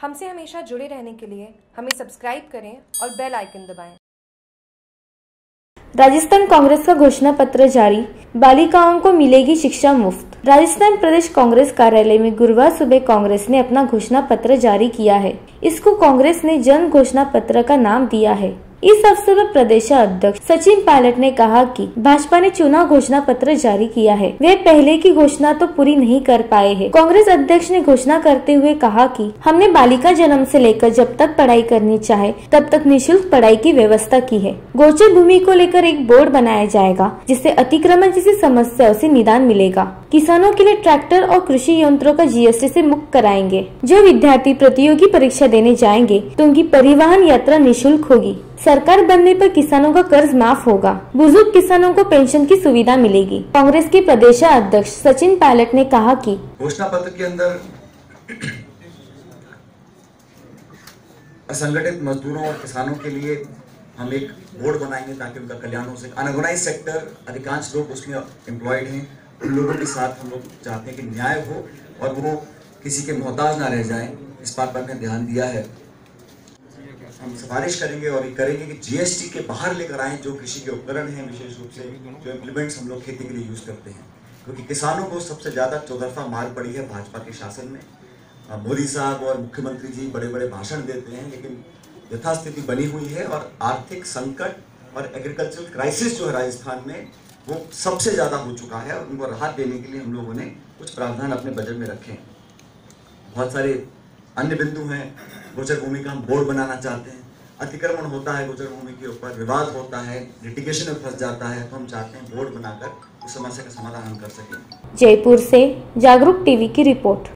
हमसे हमेशा जुड़े रहने के लिए हमें सब्सक्राइब करें और बेल आइकन दबाएँ। राजस्थान कांग्रेस का घोषणा पत्र जारी। बालिकाओं को मिलेगी शिक्षा मुफ़्त। राजस्थान प्रदेश कांग्रेस कार्यालय में गुरुवार सुबह कांग्रेस ने अपना घोषणा पत्र जारी किया है। इसको कांग्रेस ने जन घोषणा पत्र का नाम दिया है। इस अवसर पर प्रदेश अध्यक्ष सचिन पायलट ने कहा कि भाजपा ने चुनाव घोषणा पत्र जारी किया है। वे पहले की घोषणा तो पूरी नहीं कर पाए हैं। कांग्रेस अध्यक्ष ने घोषणा करते हुए कहा कि हमने बालिका जन्म से लेकर जब तक पढ़ाई करनी चाहे, तब तक निशुल्क पढ़ाई की व्यवस्था की है। गोचर भूमि को लेकर एक बोर्ड बनाया जाएगा, जिससे अतिक्रमण जैसी समस्याओं से निदान मिलेगा। किसानों के लिए ट्रैक्टर और कृषि यंत्रों का जीएसटी से मुक्त कराएँगे। जो विद्यार्थी प्रतियोगी परीक्षा देने जाएँगे तो उनकी परिवहन यात्रा निशुल्क होगी। सरकार बनने पर किसानों का कर्ज माफ़ होगा। बुज़ुर्ग किसानों को पेंशन की सुविधा मिलेगी। कांग्रेस के प्रदेश अध्यक्ष सचिन पायलट ने कहा कि घोषणा पत्र के अंदर असंगठित मजदूरों और किसानों के लिए हम एक बोर्ड बनाएँगे ताकि उनका कल्याण हो सके। अनऑर्गेनाइज सेक्टर, अधिकांश लोग उसमें एम्प्लॉयड हैं। उन लोगों के साथ हम लोग चाहते हैं कि न्याय हो और वो किसी के मोहताज ना रह जाएँ। इस बात पर हमने ध्यान दिया है। हम सिफारिश करेंगे और ये करेंगे कि जीएसटी के बाहर लेकर आए, जो कृषि के उपकरण हैं विशेष रूप से, जो इम्प्लीमेंट्स हम लोग खेती के लिए यूज़ करते हैं। क्योंकि किसानों को सबसे ज़्यादा चौतरफा मार पड़ी है भाजपा के शासन में। मोदी साहब और मुख्यमंत्री जी बड़े बड़े भाषण देते हैं, लेकिन यथास्थिति बनी हुई है और आर्थिक संकट और एग्रीकल्चरल क्राइसिस जो है राजस्थान में, वो सबसे ज़्यादा हो चुका है और उनको राहत देने के लिए हम लोगों ने कुछ प्रावधान अपने बजट में रखे हैं। बहुत सारे अन्य बिंदु हैं, गोचर भूमि का हम बोर्ड बनाना चाहते हैं। अतिक्रमण होता है, गोचर भूमि के ऊपर विवाद होता है लिटिगेशन में फंस जाता है तो हम चाहते हैं बोर्ड बनाकर उस समस्या का समाधान हम कर सके। जयपुर से जागरूक टीवी की रिपोर्ट।